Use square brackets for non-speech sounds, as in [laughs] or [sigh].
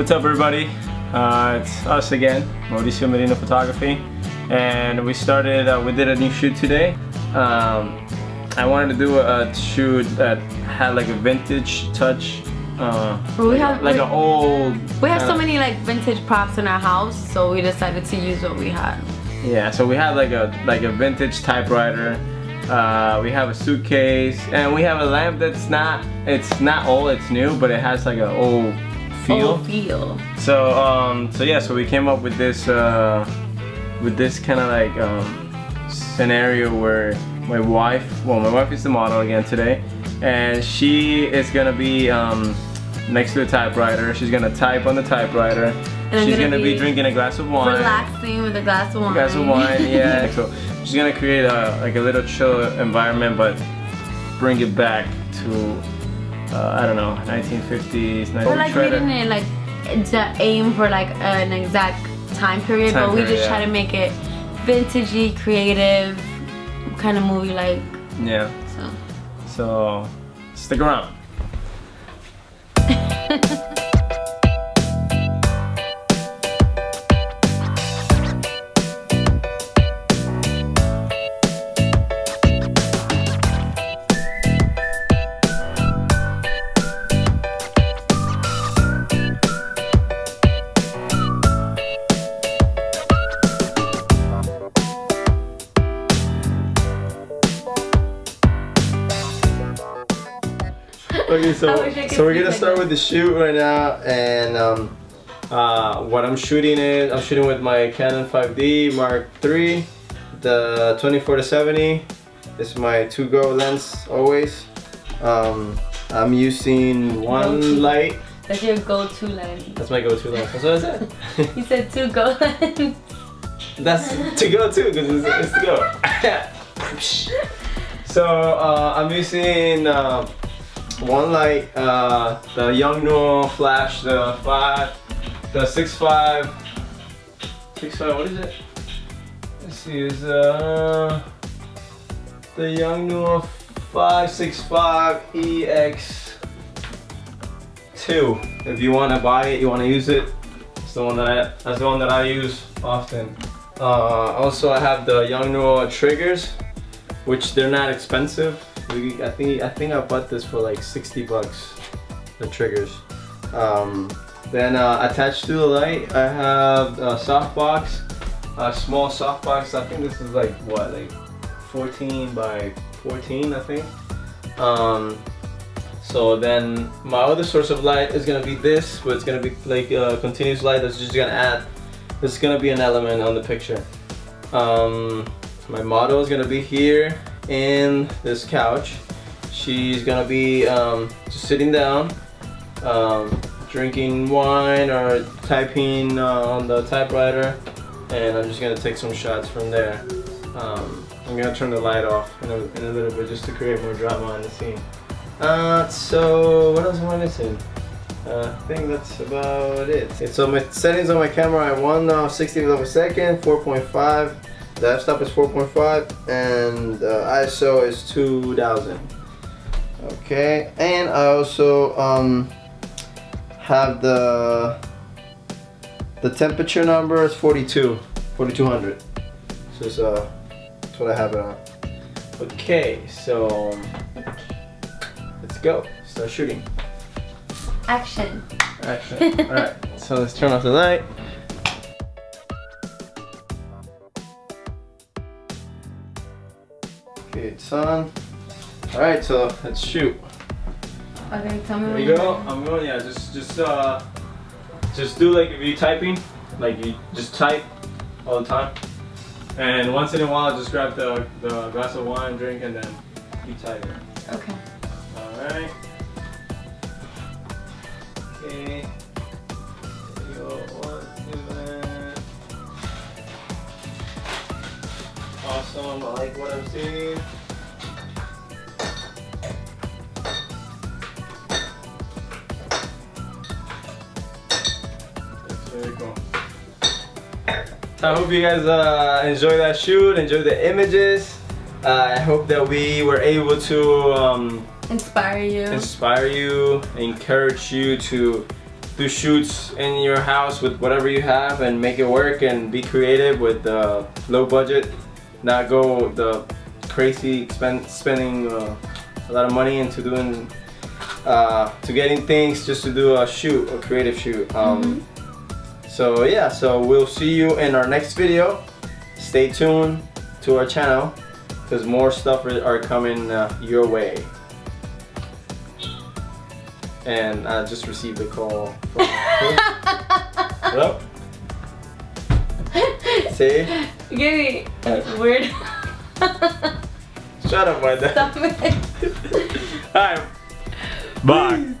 What's up everybody? Uh, it's us again, Mauricio Merino Photography. And we started, uh, we did a new shoot today. Um, I wanted to do a, shoot that had like a vintage touch. Uh, we like, have like an old. We have so many like vintage props in our house, so we decided to use what we had. Yeah, so we have like a like a vintage typewriter. Uh, we have a suitcase, and we have a lamp that's not it's not old, it's new, but it has like an old feel. Old feel. So um, so yeah, so we came up with this uh, with this kind of like um, scenario where my wife, well, my wife is the model again today, and she is gonna be um, next to the typewriter. She's gonna type on the typewriter. And she's gonna, gonna be, be, drinking a glass of wine. Relaxing with a glass of wine. A glass of wine, yeah. [laughs] so she's gonna create a like a little chill environment, but bring it back to uh, I don't know 1950s. 19 Or like we didn't like aim for like an exact time period, time but we just yeah. try to make it vintagey, creative, kind of movie like. Yeah. So. So stick around. Okay, so so we're gonna start with the shoot right now, and um, uh, what I'm shooting is I'm shooting with my Canon 5D Mark III, the 24 to 70. This is my to-go lens always. Um, I'm using one light. That's your go-to lens. That's my go-to lens. That's what I said. [laughs] you said to-go [laughs] lens. That's to go too, because it's, it's to go. [laughs] so uh, I'm using. Uh, one light, uh, the Young Yongnuo flash, the five, the six five, six five. What is it? Let's see, is uh, the Young Yongnuo five six five EX two. If you want to buy it, you want to use it. It's the one that I, that's the one that I use often. Uh, also, I have the Young Yongnuo triggers, which they're not expensive we, I think I think I bought this for like 60 bucks. The triggers. Um, then uh, attached to the light, I have a softbox, a small softbox. I think this is like what, like 14 by 14, I think. Um, so then my other source of light is gonna be this, but it's gonna be like a continuous light that's just gonna add. Is gonna be an element on the picture. Um, my model is gonna be here in this couch. She's gonna be um, just sitting down, um, drinking wine or typing uh, on the typewriter, and I'm just gonna take some shots from there. Um, I'm gonna turn the light off in a, in a, little bit just to create more drama in the scene. Uh, so what else am I missing? Uh, I think that's about it. So my settings on my camera, I one uh, 60th of a second, 4.5 the f-stop is 4.5 and uh, ISO is 2000 okay and I also um, have the the temperature number is 42 4200 so it's, uh, that's what I have it on. Okay so let's go. Start shooting. Action. Action. All right. [laughs] So let's turn off the light Okay, it's on. Alright, so let's shoot. Okay, tell me There you go. I'm going, yeah, just, just, uh, just do like if you're typing, like you just type all the time. And once in a while, just grab the, the glass of wine, drink, and then keep typing. Okay. Alright. Okay. Like what I'm seeing. That's very cool. I hope you guys uh, enjoy that shoot, enjoy the images. Uh, I hope that we were able to um, inspire you, inspire you, encourage you to do shoots in your house with whatever you have and make it work and be creative with uh, low budget. Not go the crazy spend, spending uh, a lot of money into doing uh, to getting things just to do a shoot, a creative shoot. Um, mm -hmm. So yeah, so we'll see you in our next video. Stay tuned to our channel because more stuff are coming uh, your way. And I just received a call from [laughs] Hello? See? Give me weird. Shut up, my dad. Stop it. Alright. Bye. [laughs]